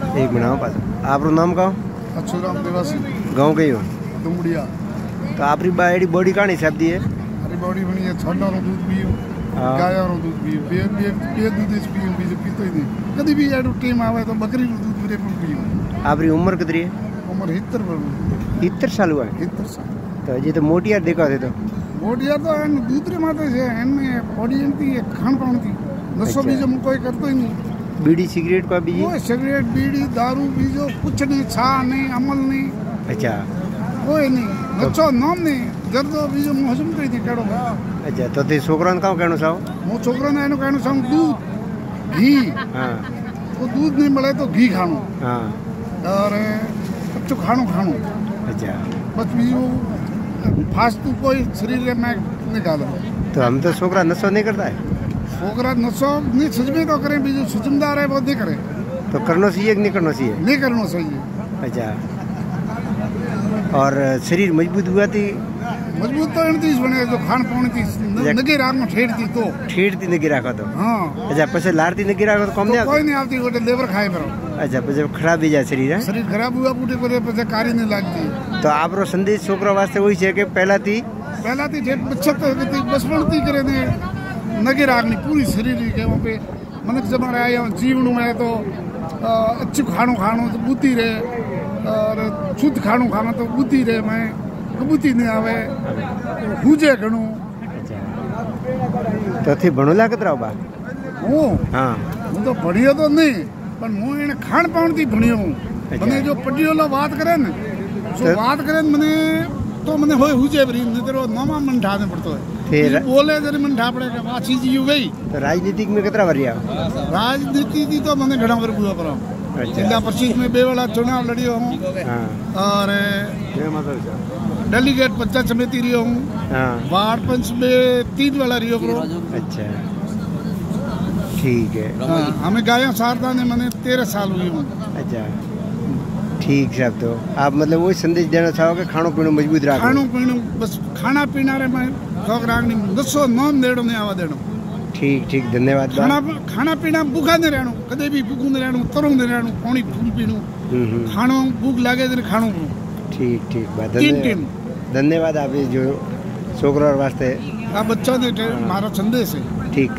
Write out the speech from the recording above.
एक मिनट हाँ, आप आप नाम कहो अच्छा राम देवासी गाँव के हो? डुमड़िया तो आप बाड़ी बॉडी कहानी छाप दी है? अरे बॉडी बनी है छाना रो दूध पी हाँ। गाया रो दूध पी बे बे बे दूध इस पी बीजे पीतो ही नहीं। कभी भी एडो टाइम आवे तो बकरी रो दूध मेरे पण पी आपरी उम्र कितनी है? उम्र 70 वर्ष 70 साल हुआ 70 साल। तो तो तो। माते तो एन बॉडी एन खान नसो अच्छा। कोई करतो ही नहीं। बीड़ी सिगरेट का भी? कोई सिगरेट बीड़ी दारू बीजो कुछ नहीं छा नहीं अमल नहीं। अच्छा। कोई नहीं तो- नचो नाम नहीं जर्दो बीजो मौसम करी थी कड़ो अच्छा तो ते छोकरा ने का कहनो चाहो मो छोकरा ने एनो कहनो चाहो दूध घी। हाँ। वो दूध नहीं मिले तो घी खानो हाँ। और बच्चो खानो खानो अच्छा। बस भी वो फास्ट तू कोई शरीर में निकालो तो हम तो छोकरा नशो नहीं करता है? होगरा नसो नहीं सच में तो करें बीजू सुचमदार है वो नहीं करें तो करना चाहिए कि नहीं करना चाहिए? नहीं करना चाहिए। अच्छा। और शरीर मज़बूत हुआ थी? मज़बूत तो इनती बने जो खान पान की अच्छा। नगी राख में ठेड़ती तो। ठेड़ती नगी राखा तो? हाँ। अच्छा पैसे लार थी नगी राखो तो कम तो नहीं कोई नहीं आती गोटे तो लेबर खाए पर अच्छा पैसे खराब ही जाए शरीर है? शरीर खराब हुआ पूरे पर पैसे कारी नहीं लगती। तो आपरो संदेश छोकरा वास्ते वही है कि पहला थी? पहला थी ठेर बच्चा तो बचपन थी करे ने। नगे राग नहीं पूरी शरीर के वहाँ पे मनक जमा रहा है जीवन में तो अ, अच्छी खाणो खाणो तो बुद्धि रहे और शुद्ध खाणो खाना तो बुद्धि रहे मैं કબૂતી નહીં આવે હુજે ઘણું તો થી ભણેલા કતરા બા હું હા હું તો ભણ્યો તો નહીં પણ હું એને ખાણપાણથી ભણ્યો હું અચ્છા. મને જો પટીઓલો વાત કરે ને જો તો- વાત કરે ને મને तो मैंने हो हुजे बरी नहीं तेरे नामा मन ढाने पड़ता है फिर बोले तेरे मन ढा पड़ेगा वा चीज़ यू गई। तो राजनीतिक में कितना भरिया राजनीति थी तो मैंने घड़ा पर पूरा पड़ा। अच्छा। जिला परिषद में बेवड़ा चुनाव लड़ी हूँ। हाँ। और मतलब डेलीगेट पच्चा समिति रही हूँ। हाँ। वार्ड पंच में तीन वाला रही हूँ अच्छा। ठीक है। हाँ, हमें गाया शारदा ने मैंने तेरह साल हुई हूँ अच्छा। ठीक साहब तो। आप मतलब वही संदेश देना चाहोगे खाणो पीणो मज़बूत राख? खाणो पीणो बस खाना पीना रे मैं शौक राखनी दसो नाम देड़ो ने आवा देड़ो। ठीक ठीक धन्यवाद खाना खाना पीना भूखा ने रहनो कदे भी भूखू ने रहनो तरंग ने रहनो पानी फूल पीनो हम्म, हम्म। खाणो भूख लागे तो खाणो ठीक ठीक बात धन्यवाद। धन्यवाद आप जो छोकरा वास्ते। आ बच्चों ने मारो संदेश है। ठीक।